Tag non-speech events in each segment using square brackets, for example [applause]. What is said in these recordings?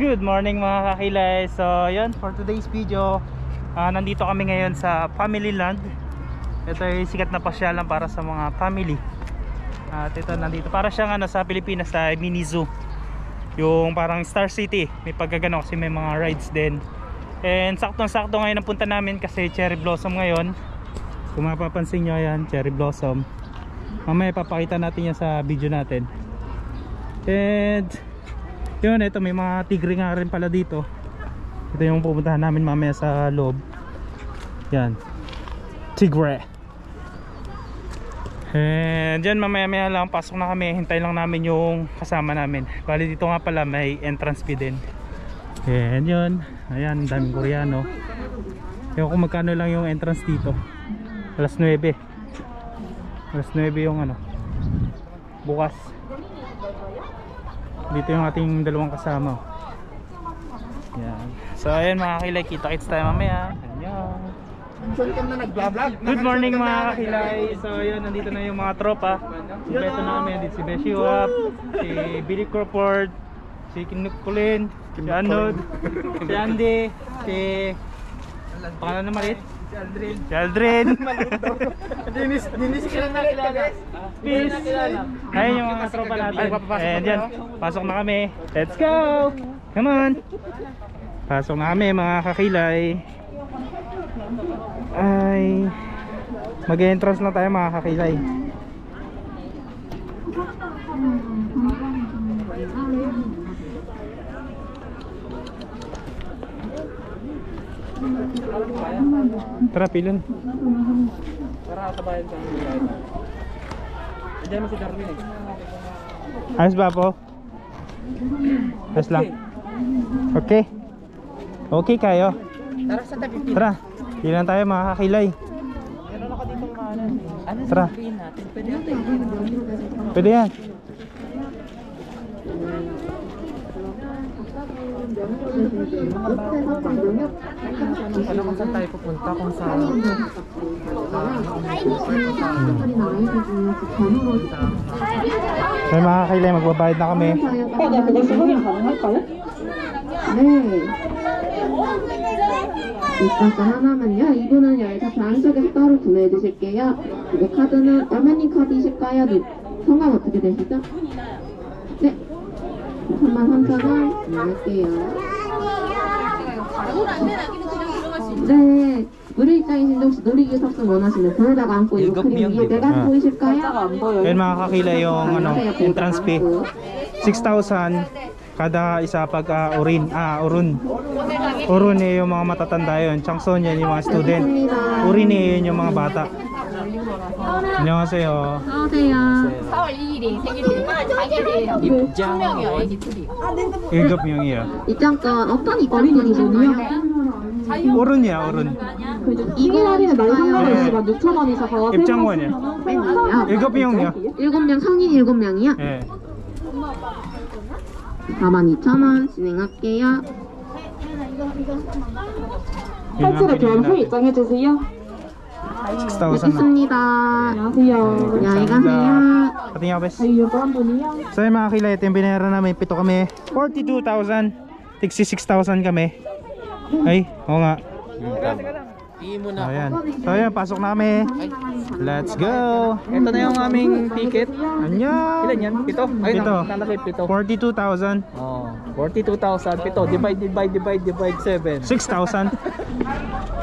Good morning mga kakilay. So yun for today's video ah, Nandito kami ngayon sa Family Land. Ito ay sikat na pasyalan para sa mga family. At ito nandito. Para siyang ano, sa Pilipinas sa mini zoo. Yung parang Star City. May pagkagano kasi may mga rides din. And saktong sakto ngayon ang punta namin Kasi cherry blossom ngayon. Kung mapapansin nyo yan cherry blossom. Mamaya papakita natin yan sa video natin. And yun, ito may mga tigre nga rin pala dito. Ito yung pupuntahan namin mamaya sa loob. Yan. Tigre. And dyan mamaya maya lang pasok na kami. Hintay lang namin yung kasama namin. Bali dito nga pala may entrance fee din. And yun. Ayan, daming koreano. Ewan kung magkano lang yung entrance dito. Alas 9. Alas 9 yung ano. Bukas dito yung ating dalawang kasama. Yan. So ayan mga kakilay kita kits tayo mamaya. Good morning mga kakilay so yun nandito na yung mga tropa. Si Beto namin si Beshi Wap si Billy Crawford si Kinuk Kulin si Anod si Andy si pangalan na malit Si Aldrin [laughs] Dinis, dinis ka lang nakilala. Peace. Ayun yung mga tropa natin. And yan, pasok na kami. Let's go! Come on! Pasok na kami mga kakilay. Ay, mag-entrance na tayo mga kakilay. Tara, pilon. Tara, sabayan ka. Diyan mo si Darwin eh. Ayos ba po? Ayos lang. Okay. Okay kayo. Tara sa tabi. Tara. Ilan tayo mga kakilay. Meron ako dito mga Ano Tara. sabihin natin? Pwede natin. Pwede yan. Pupunta? Kung sa... So mga kakilay, magbabayad. 네. 일단 하나만요. 이분은 열차 안쪽에서 따로 구매해 주실게요. 그리고 카드는 어머니 카드이실까요? 네. 성함 어떻게 되시죠? 네. 33,000원 드릴게요. 네. 무료 입장이신데 혹시 놀이기 탑승 원하시는 불에다가 안고 이거 크림 위에 내가 아. 보이실까요? Yan mga kakilay yung ano, entrance fee. 6,000 kada isa pag ah, urin. Ah, urun. Urun eh yung mga matatanda yun. Changson yan yung mga student. Urin eh yun yung mga bata. 안녕하세요. 어서오세요. 4월 2일이 생일이에요. 자기예요. 입장이요, 애기 둘이. 일곱 명이요. 입장권 어떤 입장권이신가요? 어른이야 어른. 이거 할인은 만 네. 6,000원이셔서 입장권이요. 일곱 명이요. 일곱 명 성인 일곱 명이요? 예. 42,000원 진행할게요. 펜스를 교환 입장해주세요. 6,000 있습니다. 안녕하세요. 안녕히 가세요. Patingin ako, bes. So yung mga kilay, ito yung binayaran namin. Pito kami. 42,000. 66,000 kami. Ay, oo nga. Tingin mo So, ayan. So ayan, pasok na kami. Let's go. Ito na yung aming ticket. Annyeong. Ilan yan? Pito? Ay, Pito. Nalagay pito. 42,000. Oh, 42,000. Pito. Divide, divide, divide, divide 7. 6,000. [laughs]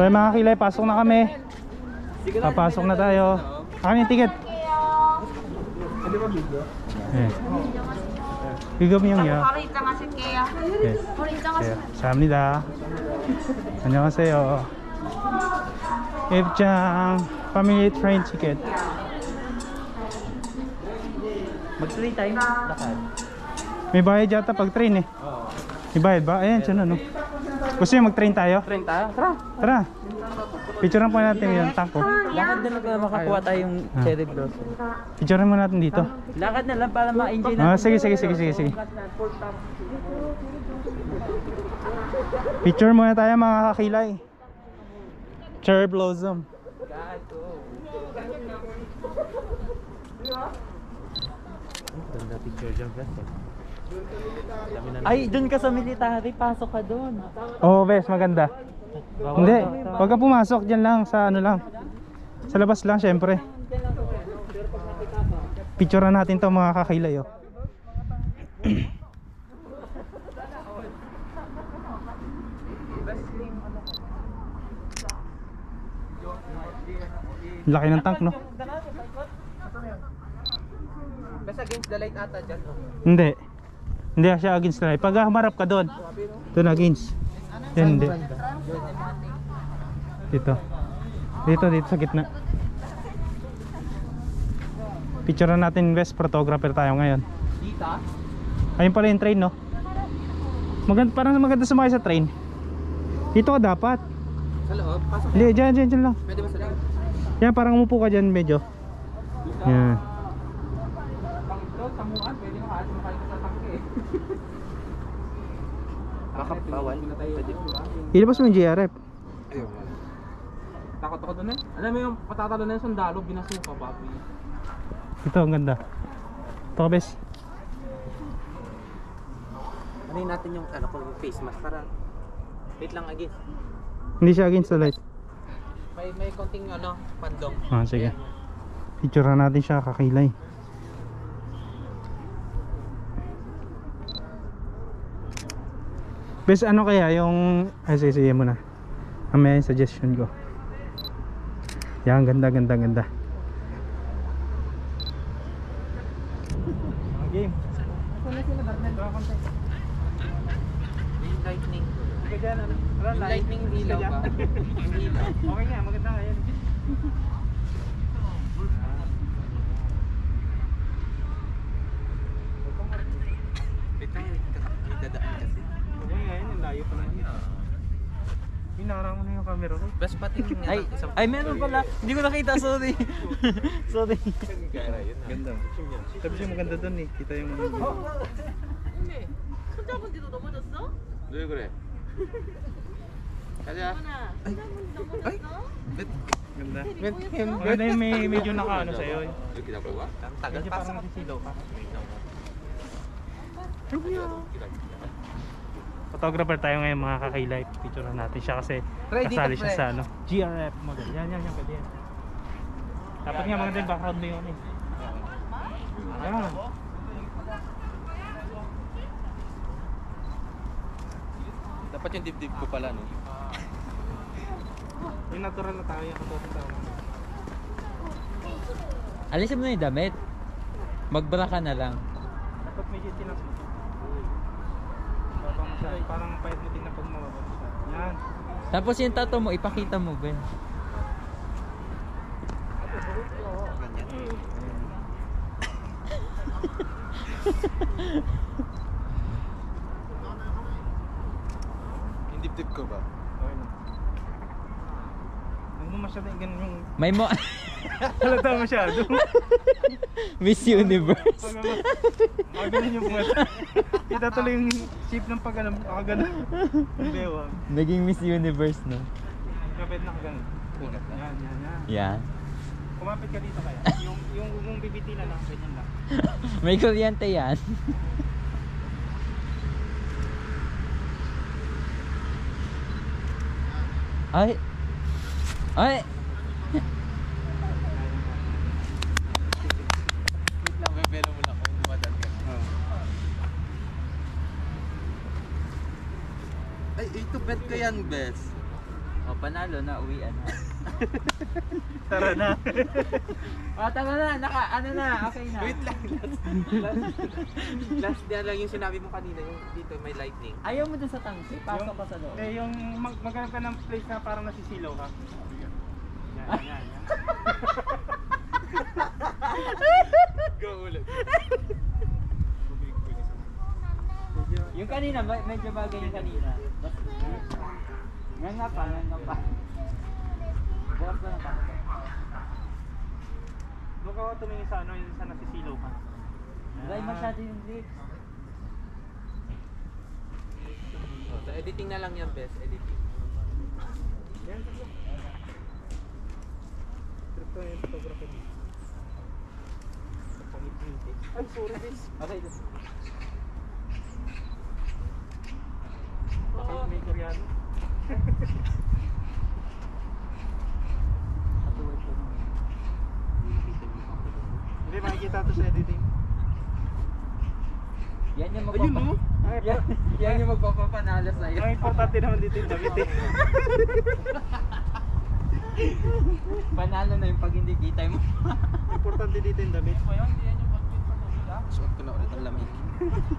So yung mga kilay, pasok na kami. Papasok na tayo. Ano yung ticket? 네. 일금형이요. 바로 입장하실게요. 네. 바로 네. 입장하실게요. 감사합니다. 안녕하세요. 입장 패밀리 트레인 티켓. Mag-3 time lakad. May bayad yata pag train eh. May bayad ba? Ayan, siya na no. Gusto nyo mag-train tayo? Train tayo? Tara. Tara. Picturean po natin yung tanko. Lakad na lang makakuha tayong Ah. cherry blossom. Picturean mo natin dito. Lakad na lang para ma-enjoy Ah, sige, sige, sige, sige, sige. Picture muna tayo mga kakilay. Cherry blossom. Ganda picture dyan, best. Ay, dun ka sa military, pasok ka dun. Oo, oh, bes, maganda. Hindi, wag ka pumasok dyan lang sa ano lang. Sa labas lang, syempre. Picturean natin to mga kakilay, oh. Laki ng tank, no? Basta against the light ata dyan. Hindi. Hindi siya against na. Pag humarap ka doon. Doon against. Yan hindi. Dito. Dito, dito sa gitna. Picture natin best photographer tayo ngayon. Dito? Ayun pala yung train, no? Maganda, parang maganda sumakay sa train. Dito ka dapat. Sa loob? Pasok. Hindi, dyan, dyan, dyan lang. Pwede ba sa loob? Yan, parang umupo ka dyan medyo. Yan. Pang ito, samuan. Pwede mo kasi makaya ka sa tangke eh. Baka bawal. Pwede? Ilabas mo yung JRF. Ayun. Takot ako dun eh. Alam mo yung patatalo na yung sundalo, binasuka papi. Ito, ang ganda. Ito ka, best. Ano yun natin yung ano ko, yung face mask para wait lang again. Hindi siya against the light. May may konting ano, pandong. Ah, sige. Picture natin siya kakilay. Bes ano kaya yung ay sige sige mo na. Mamaya yung suggestion ko. Yan ganda ganda ganda. Game. Lightning. Lightning ilaw ba? [laughs] Okay nga, maganda nga yan. Wait lang, may dadaan kasi. Okay nga yan, ang layo pa na yan Pinarang mo na yung camera ko. Best pating Ay, ay meron pala. Hindi ko nakita, sorry. [laughs] sorry. Ganda. Sabi siya maganda doon eh. Kita yung 왜 그래? 가자. ganda. 웬 Maganda yung may medyo nakaano sa'yo. 이렇게 잡고 가? tagal Medyo pa parang nasisilaw ka. Photographer tayo ngayon mga kakilay. Picture natin siya kasi Try dito, kasali siya sa ano. GRF maganda. Yan, yan, yan. Pwede yan. Dapat nga maganda yung background mo yun eh. Yan. Dapat yung dibdib ko pala no. [laughs] Yung natural na tayo. Yung natural tayo. Alisin mo na yung damit. Magbra ka na lang. Dapat medyo tinap. Siya. Parang pahit mo din na pag mababang siya. Yan. Tapos yung tato mo, ipakita mo, Ben. Yung dibdib ko ba? Na. Mo masyado yung ganun yung May mo... halata masyado. Miss Universe. Pag ano, pag ganun yung puwet. Kita tuloy yung shape ng pag ano, nakaganon. Yung bewang. Naging Miss Universe, no? Kapit nakaganon. Kunat na. Yan, yan, yan. Yan. Kumapit ka dito kaya. Yung, yung, yung bibiti na lang, ganyan lang. [laughs] May kuryente yan. Ay. Ay. Bebelo mo lang kung dumadaan ka. Ay, ito bet ko yan, Bes. O, panalo na, uwian na. [laughs] Tara na. O, tama na, naka, ano na, okay na. Wait lang, last, last, last na lang yung sinabi mo kanina, yung dito may lightning. Ayaw mo dun sa tangsi, pasok ka sa loob. Eh, yung mag maghanap ka ng place na parang nasisilaw ka. Go ulit. Yung kanina, me- medyo bagay yung kanina. Nga nga pa, nga nga pa. Bukas na pa. Doon ka tumingin sa ano, yung sa nasisilaw ka. Dahil masyado yung lips. So, editing na lang yan, Bes. Editing. Yan ko na yung photography dito. Pangit-ngiti. Ay, sorry guys. Aray, this. Baka may koreano. Hindi, makikita to sa editing. Yan yung magpapa... Ayun, no? Yan, yung magpapapanalas na. Ang importante naman dito yung damit eh. [laughs] Panalo na yung pag hindi kita mo. Importante dito yung damit. Suot ko na ulit ang lamig.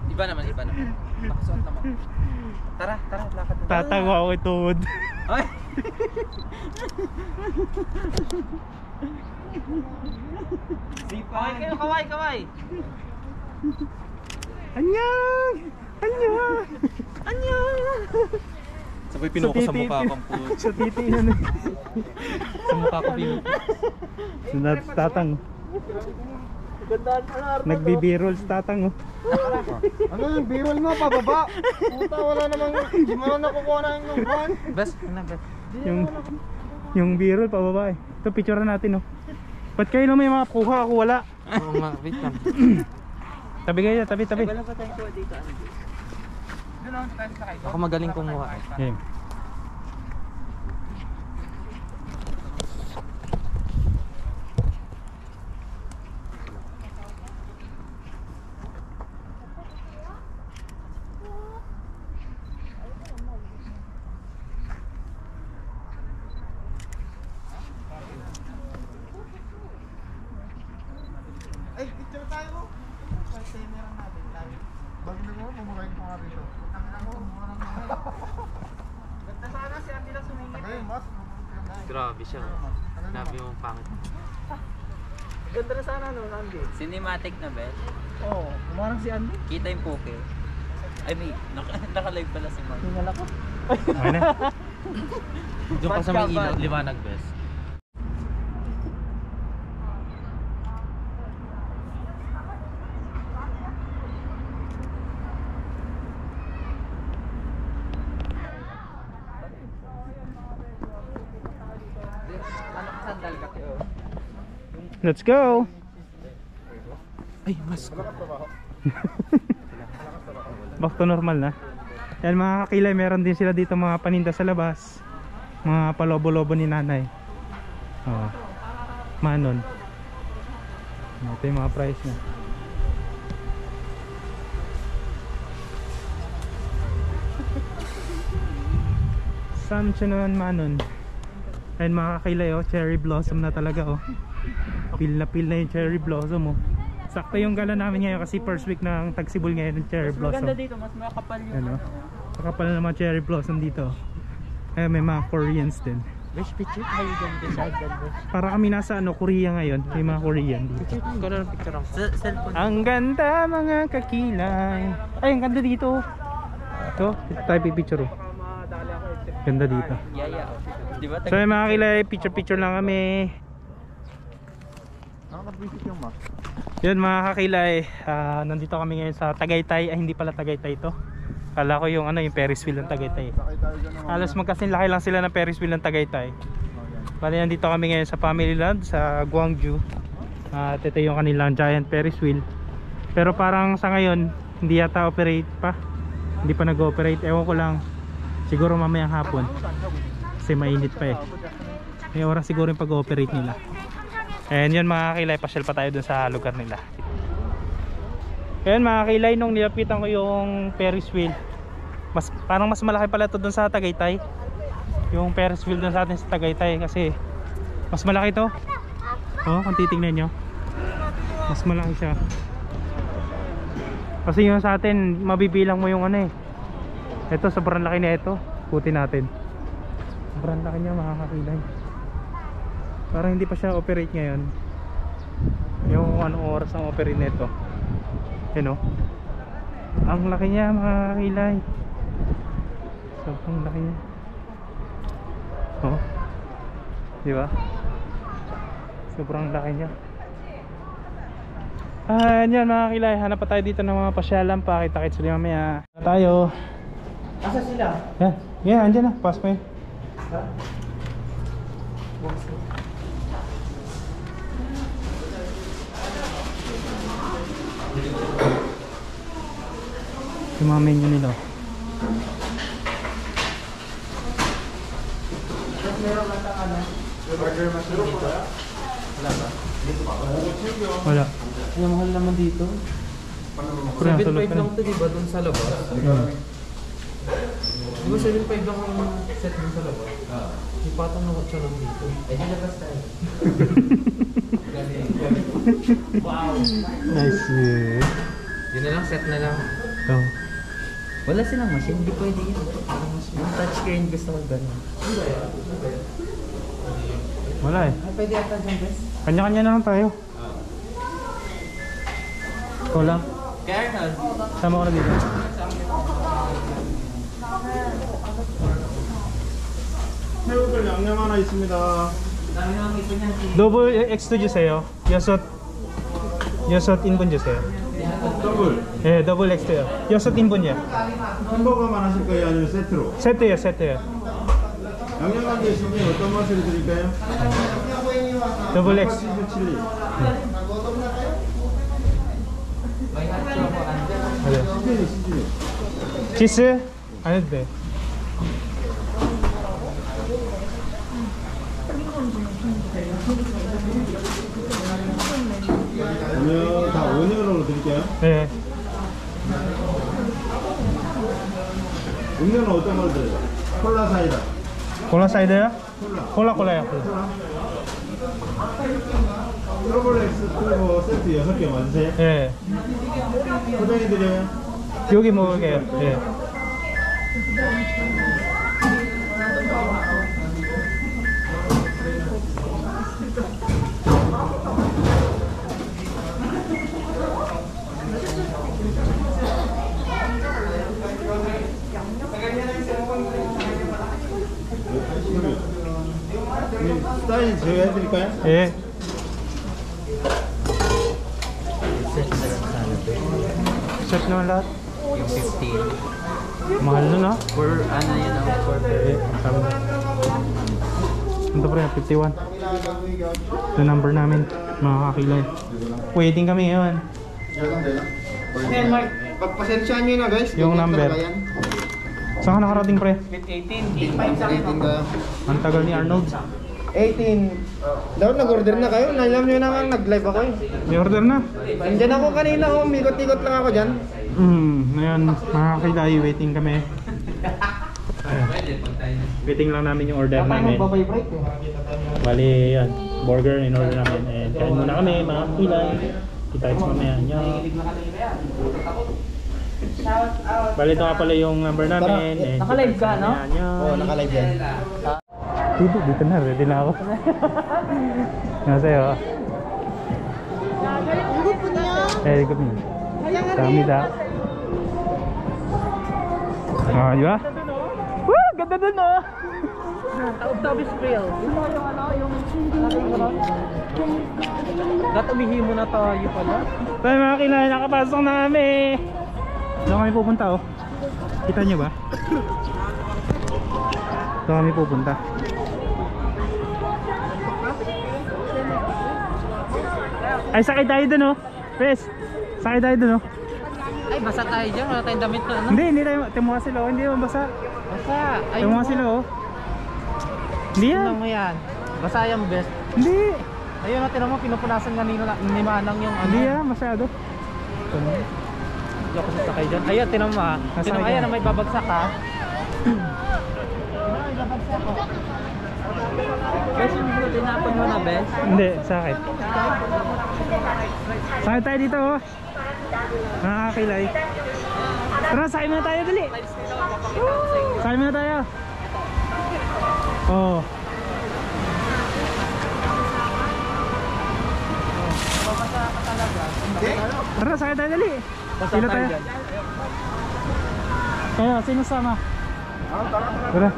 Iba naman, iba naman. Nakasuot naman. Tara, tara, lakad na. Tatawa ako ituod. Ay! Kaway kayo, kaway, kaway! Anyang! Anyang! Anyang! Sabay pinuko sa mukha titi- kang po. Sa titi yan eh. Sa mukha ko pinuko. Sunod tatang. Nagbibirol si tatang oh. Ano yung B-roll mo pababa? Puta wala namang hindi mo na nakukuha na yung buwan. Bes, ano bes? Yung yung birol pababa eh. Ito picturean natin oh. Ba't kayo lang may mga kuha ako wala? Oo nga, wait lang. [clears throat] Tabi kayo, tabi tabi. Wala pa tayong kuha dito. Ano? Ako magaling kumuha. Okay. Ay, picture tayo. Kasi meron natin. Bago na mo, mamurahin ko nga rito. Ang ina mo, mura na mga. Ganda sana si Andy lang sumingit. Ay, mas. Grabe siya. Grabe yung pangit. Ganda na sana no, Andy. Cinematic na bes. Oo, umarang si Andy. Poke. Ay may, naka, [laughs] naka-live pala si Mark. Tingala ko. Okay na. Doon ka sa may ilaw, liwanag bes. Sandal ka? Let's go. Ay, mas. [laughs] Back to normal na. Yan mga kakilay, meron din sila dito mga paninda sa labas. Mga palobo-lobo ni nanay. Oh. Manon. Ito yung mga price na. [laughs] Samchonon Manon. Ayun mga kakilay oh, cherry blossom na talaga oh. Pil na pil na yung cherry blossom oh. Sakto yung gala namin ngayon kasi first week ng tagsibol ngayon ng cherry blossom. Maganda dito, mas makapal yung Ano? ano. Nakapal na mga cherry blossom dito. Eh may mga Koreans din. Bes, picture tayo dyan. Para kami nasa ano, Korea ngayon. May mga Korean dito. Gano'n picture ako. Cellphone. Ang ganda mga kakilay. Ay, ang ganda dito. Ito, dito tayo pipicture. oh. Ganda dito. Yaya. Di ba? So mga kakilay, picture-picture lang kami. Nakaka-visit yung mas. Yun mga kakilay, ah, nandito kami ngayon sa Tagaytay. Ay, hindi pala Tagaytay to. Kala ko yung ano, yung Ferris wheel ng Tagaytay. Halos magkasing laki lang sila ng Ferris wheel ng Tagaytay. Bali nandito kami ngayon sa Family Land sa Gwangju. At ito yung kanilang giant Ferris wheel. Pero parang sa ngayon hindi yata operate pa. Hindi pa nag-ooperate. Ewan ko lang. Siguro mamayang hapon. Kasi mainit pa eh. May oras siguro yung pag-ooperate nila. And yun mga kilay, pasyal pa tayo dun sa lugar nila. Ayan mga kilay, nung nilapitan ko yung Ferris wheel, mas, parang mas malaki pala to dun sa Tagaytay. Yung Ferris wheel dun sa atin sa Tagaytay kasi mas malaki to. Oh, kung titingnan nyo. Mas malaki siya. Kasi yung sa atin, mabibilang mo yung ano eh. Ito, sobrang laki na ito. Puti natin. Sobrang laki niya mga kakilay. Parang hindi pa siya operate ngayon. Yung anong oras ang operate nito. Yun oh. Ang laki niya mga kakilay. Sobrang laki niya. Oh. Di ba? Sobrang laki niya. Ah, yan mga kakilay. Hanap pa tayo dito ng mga pasyalan pa. Kita-kits ulit mamaya. Tayo. Asa sila? Yan. Yan, andyan na. Pass mo yun. Yung mga menu nila. Burger mas dito. Wala. Ang mahal naman dito. Pre, ang 7.5 tulog ka lang na. to, di ba? Doon sa labas. Hmm. Di ba 7.5 lang ang set doon sa labas? Oo. Di patang naman siya lang dito. Eh, di labas [laughs] tayo. Nice. eh. Yun na lang, set na lang. Oh. Wala silang machine, hindi pwede yun. Yung touchscreen gusto ko ganun. Wala eh. Pwede ata dyan, bes? Kanya-kanya na lang tayo. Ikaw lang. Kaya Arnold, Sama ko na dito. 새우들 양념 하나 있습니다. dami naman ito niyan. 더블 X2 주세요. 여섯 여섯 인분 주세요. 더블. 예, 더블 X요. 여섯 인분이요. 햄버거만 하실 거예요? 아니면 세트로? 세트요, 세트요. 양념한 게 있으면 어떤 맛을 드릴까요? 더블 X. 치즈 칠리. 맞아요. 시즈니 시즈니. 치즈 안 해도 돼. 그러면 다 원형으로 예. 음료는 어떤 걸 드려요? 콜라 사이다. 콜라 사이드요? 콜라. 콜라 콜라요. 콜라. 트러블렉스 turbo 세트 6개 맞으세요? 예. 포장해 드려요. 여기 먹을게요. 예. 사인 제가 해드릴까요? 예. Set na lang sana to. Set naman lahat. Yung 15. Mahal nun ah. For ano yun ang for Eh, sabi na. Ito pre, 51. Ito number namin, mga kakilay. Waiting kami ngayon. Ayan, Mark. Pagpasensyahan nyo na guys. Yung Ganyan number. talaga yan. Saan ka nakarating pre? 18 kayo. Ang tagal ni Arnold. 18. Dapat nag-order na kayo. Alam nyo naman, nag-live ako eh. May order na. Andyan ako kanina, oh. Mikot-ikot lang ako dyan. Hmm, ngayon, mga kakilay, waiting kami. Waiting lang namin yung order namin. Eh. Bali, yan. Burger in order namin. And kain muna kami, mga kakilay. Kita-kits mamaya. Yan. Bali, ito nga pala yung number namin. And Naka-live ka, no? Oo, naka-live yan. Dito, dito na. Ready na ako. [laughs] Nasa'yo. Eh, ikot mo. Kamida. Ah, di ba? Woo! Ganda dun, oh! Taob-tabi grill. Yun yung ano, yung... Dapat umihimo na tayo pala. Tayo mga kilay, nakapasok na kami. Doon kami pupunta, oh. Kita nyo ba? Doon kami pupunta. Ay, sakay tayo dun, oh. Pres, sakay tayo dun, oh. Ay, basa tayo dyan. Wala tayong damit na ano. Hindi, hindi tayo. Timuha sila, oh. Hindi naman basa. Basa. Ay, Timuha sila, oh. Hindi yan. Ano mo yan? Basa yung best. Hindi. Ayun, oh, tinan mo, pinupunasan kanina na, ni Manang yung ano. Hindi yan, masyado. Hindi ako sasakay dyan. Ayun, tinan mo. Nasakay Tinan mo, ayan, may babagsak ha. Bes, yung mga tinapon mo na, Bes. Hindi, sakit. Sakay tayo dito, oh. Nakakakilay. Tara, sakay muna tayo, dali. Sakay muna tayo. Oh. Tara, sakay tayo, dali. Basa Sino tayo dyan. Kaya, sino sama? Tara.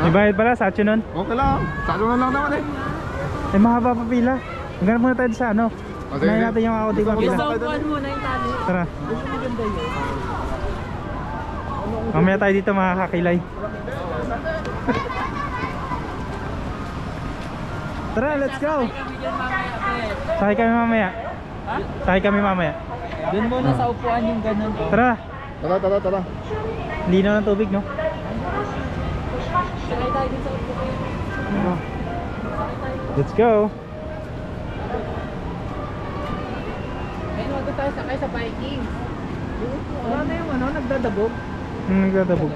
May bayad pala sa Acho nun? Okay lang. Salo na lang naman eh. Eh mahaba pa pila. Maghanap muna tayo sa ano. Okay. natin yung ako di ko pila. Isaupuan mo na yung tali. Tara. Mamaya tayo dito mga kakilay. Tara, let's go. Sakay kami mamaya. Sakay kami mamaya. Doon muna sa upuan yung ganun. Tara, Tara, tara, tara. linaw ng tubig, no? Sakay tayo dun sa upuan. Let's go. Ayun, wag tayo sakay sa biking. Wala na yung ano, nagdadabog. Hmm, nagdadabog.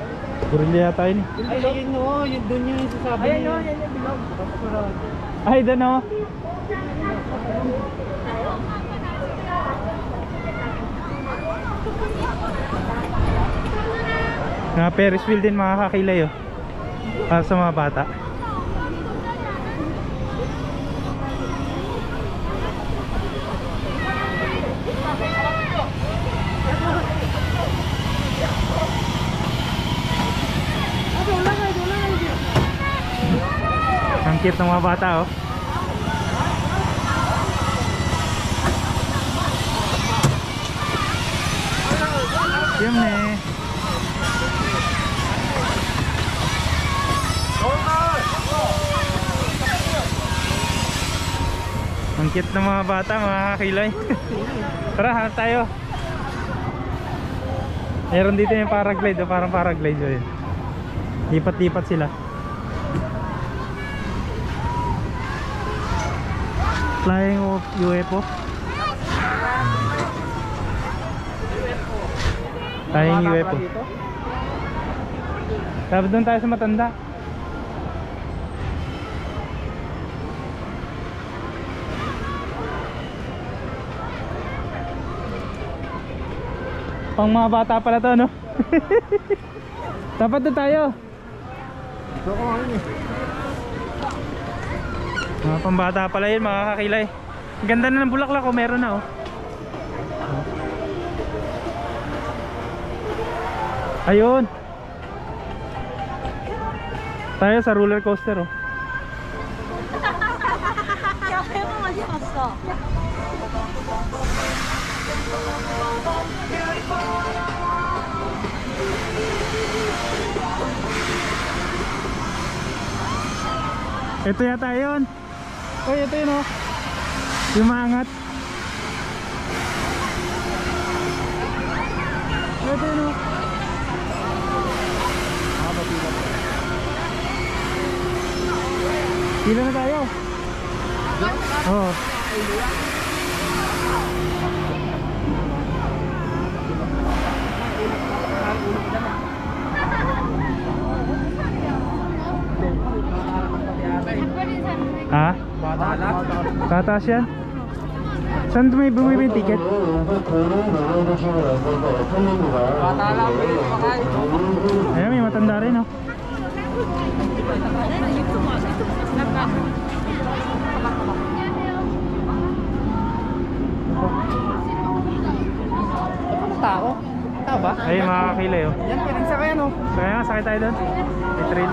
Gorilla yata yun eh. Ay, ayun no, yun doon yung sasabi Ayun no, yan yung bilog. Ay, doon oh. Mga Ferris wheel din mga kakilay oh. Para sa mga bata. Cute ng mga bata oh. Yun eh. Ang cute ng mga bata, mga kakilay. [laughs] Tara, hanap tayo. Meron dito yung paraglide, oh, parang paraglide oh, yun. Lipat-lipat sila. Flying UFO. Flying UFO. Dapat doon tayo sa matanda. Pang mga bata pala to, no? [laughs] Dapat doon tayo. Ito ko ano eh. Mga pambata pala yun, mga kakilay. Ganda na ng bulaklak, oh. meron na, oh. Ayun. Tayo sa roller coaster, oh. Ito yata yun. Uy, ito yun oh. Yung maangat. Ito yun oh. Pila na tayo. Oo. Ha? Tataas yan? Saan may bumibili yung ticket? Bata lang, pwede kumakain. Ayan, may matanda rin oh. Tao? Tao ba? Ay, mga kakilay oh. Yan, pwedeng sakay ano? Kaya nga, sakay tayo doon. May train.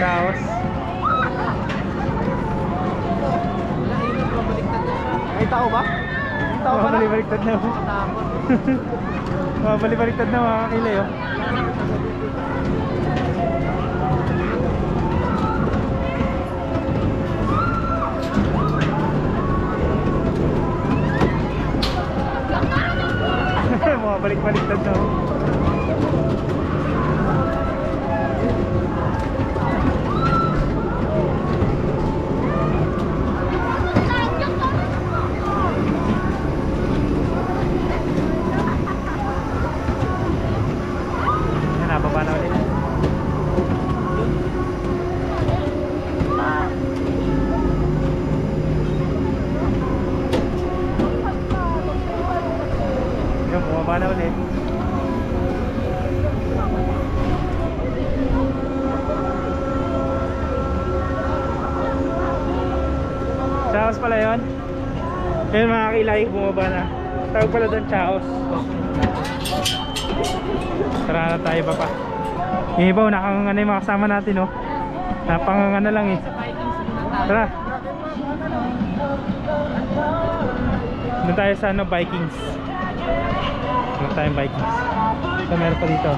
Chaos. Ay, tao ba? Mabalik-baliktad na. oh. [laughs] Takot. Mabalik-baliktad na mga kakilay oh. [laughs] Mga balik-baliktad na oh. Yan, nababa na ulit. Yan, bumaba na ulit. Chaos pala yun. Yan mga kilay, bumaba na. Tawag pala doon, Chaos. Tara na tayo pa pa. Yung iba, nakanganga na yung mga natin, oh. Napanganga na lang eh. Tara. Doon tayo sa ano, Vikings. Doon tayong Vikings. Ito meron pa dito.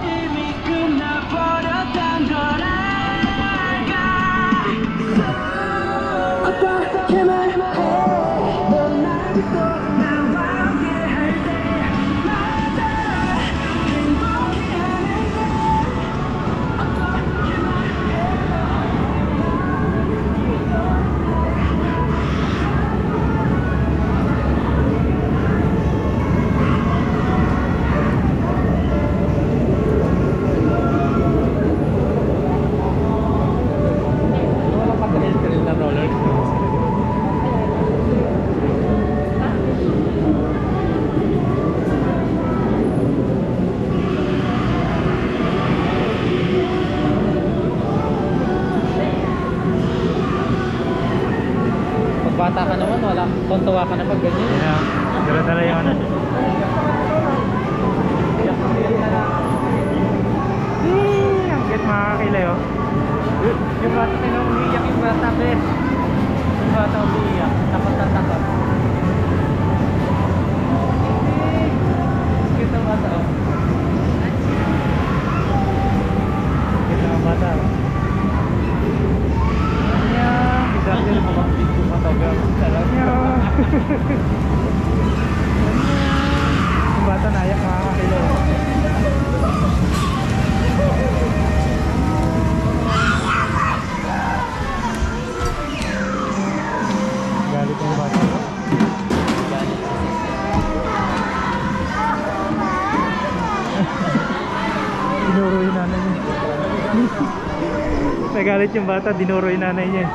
Nagalit yung bata, dinuro yung nanay niya. eh.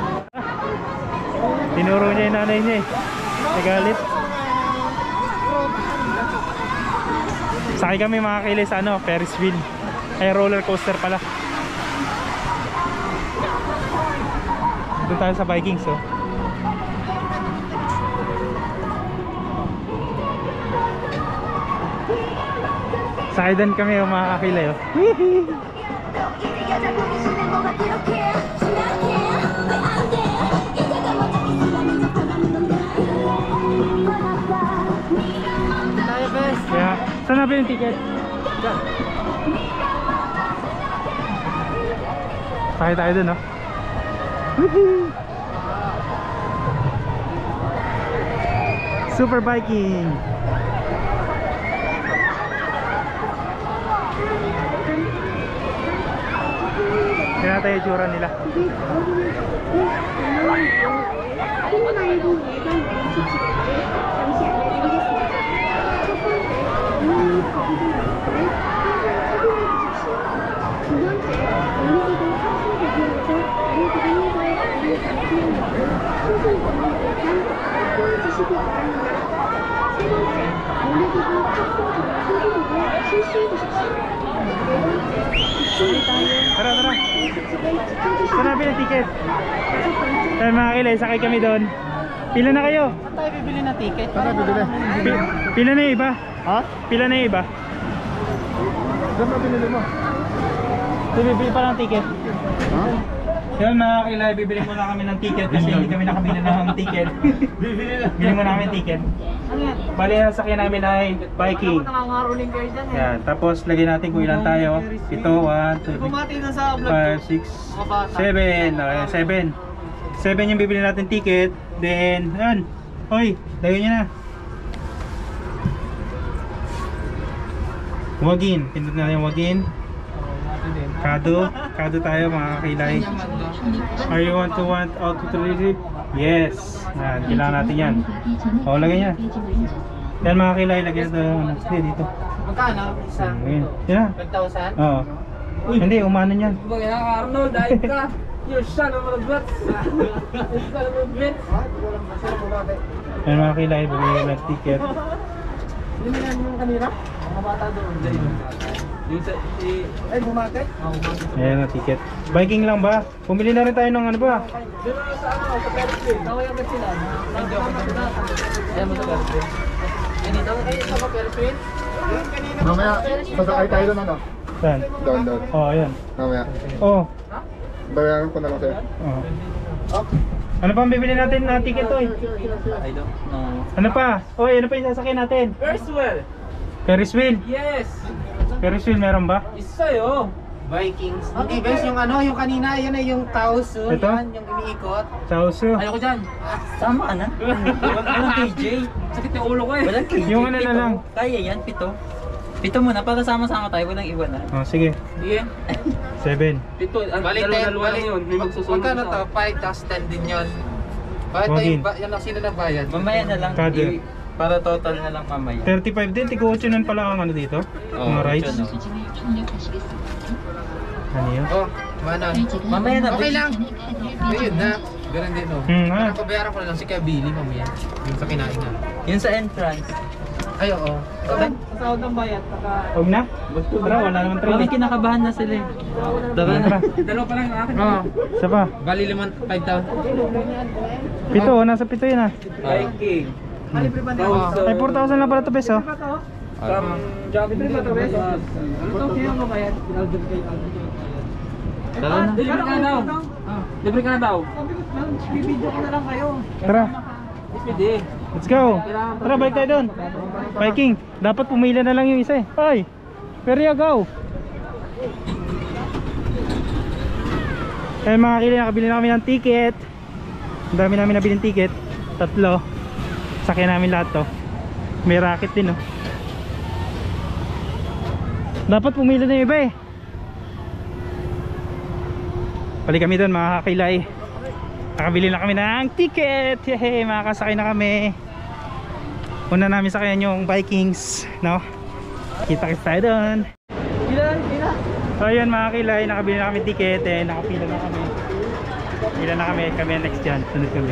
Dinuro niya yung nanay niya eh. Nagalit. Sakay kami mga kaili sa ano, Ferris wheel. Ay roller coaster pala. Doon tayo sa Vikings oh. Sakay din kami oh, mga kakilay oh. Tayo, Hanapin yung ticket. Diyan. Sakay tayo dun, no? Super biking! Tignan natin yung tsura nila. Hindi. Hindi. Hindi. Hindi. Hindi. Hindi. Hindi. Hindi. Tara, tara. Hanapin ang ticket. Tayo mga kilay, sakay kami doon. Pila na kayo? Saan tayo bibili na ticket? Saan tayo bibili? Pi ano pila na iba? Ha? Pila na iba? Saan ba binili mo? Bibili pa ng ticket. Ha? Yun mga kilay, bibili muna kami ng ticket kasi hindi kami nakabili ng ticket. [laughs] bibili lang. Bili muna kami ng ticket. Bali, ang sakyan namin ay biking. Nangangaroling kayo dyan eh. Yan, tapos lagyan natin kung ilan tayo. Ito, 1, 2, Bumati na sa vlog 5, 6, 7. Okay, 7. 7 yung bibili natin ticket. Then, yan. Hoy, lagyan nyo na. Wagin. Pindot na yung wagin. Kado. Kado tayo mga kakilay. Are you want to want auto to receive? Yes. Yan, kailangan natin yan. O, lagyan niya. Yan mga kakilay, lagyan ito. Hindi, dito. Magkano? Isa? Yan na. 5,000? Oo. Hindi, umano yan. Bagay na Arnold, dahil ka. You son of a bitch. You son of a bitch. Yan mga kilay, bumili ng ticket. Liminan mo kanina? Mga bata doon. Yung sa... Ay, bumakay? Oo, bumakay. Ayan ang ticket. Biking lang ba? Pumili na rin tayo ng ano ba? Na sa ano, sa Perspin. Tawag agad sila. Ayan mo sa Perspin. Ay, dito. Ay, ito ka Perspin? Mamaya, sasakay tayo doon ano? Saan? Doon, doon. Oh, ayan. Mamaya. Oh. Bayaran ko na lang sa'yo. oh. Ano pa ang bibili natin na ticket oy? I don't know. Ano pa? Oy, ano pa yung sasakyan natin? First well. Ferris wheel. Yes. Ferris wheel meron ba? Isa yun. Vikings. Okay guys, yung ano, yung kanina, yan ay yung Taosu. Ito? Yan, yung umiikot. Sauso. Ayoko dyan. [laughs] Sama ka na. Walang KJ. Sakit yung ulo ko eh. Walang KJ. Yung ano na Pito. lang. Kaya yan, pito. Pito muna, para sama-sama tayo. Walang iwan na. Oh, sige. Sige. [laughs] 7. Pito. Ang Bali 10, dalawa-dalawa lang yun. May magsusunod Magkano to? 5 tas 10 din yun. Bakit Wagin. tayo, ba, yan ang sino nagbayad? Mamaya na lang. Kada. I- para total na lang mamaya. 35 din. Tigo 8 nun pala ang ano dito. Oo, Mga rides. yun, oh. Ano yun? Oh, mana? Mamaya na. Okay lang. Ayun na. Ganun din oh. Hmm, ah. Parang pabayaran ko na lang si Kuya Billy mamaya. Yung sa kinain na. Yun sa entrance. Ay, oo. Okay. Huwag na. Tara, wala naman train. Kami eh. kinakabahan na sila eh. Tara na. Dalawa pa lang ang akin. Oo. Isa pa. Bali limang 5,000. Pito, nasa pito yun ah. Viking. Oo. Ay, 4,000 lang pala ito peso. From Jogging ba ito, Bes? Tara na. Libre ka na daw. Libre ka na daw. Tara, Pwede. let's go. Tara, balik tayo doon. Viking, dapat pumila na lang yung isa eh. Ay, Peria, go. Eh mga kili, nakabili na kami ng ticket. Ang dami namin nabiling ticket. Tatlo. Sakyan namin lahat to. May racket din oh. Dapat pumila na yung iba eh. Balik kami doon mga kakilay. Nakabili na kami ng ticket. Yehey, makakasakay na kami. Una namin sakayan yung Vikings, no? Kita-kita tayo doon. So ayun mga kilay, nakabili na kami ticket eh, nakapila na kami. Pila na kami, kami next dyan, sunod kami.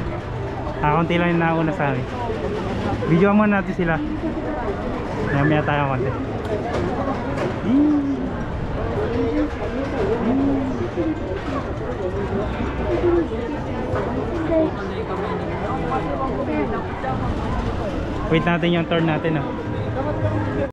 Nakakunti lang yung nauna sa amin. Video muna natin sila. Mamaya tayo konti. Wait natin yung turn natin ah.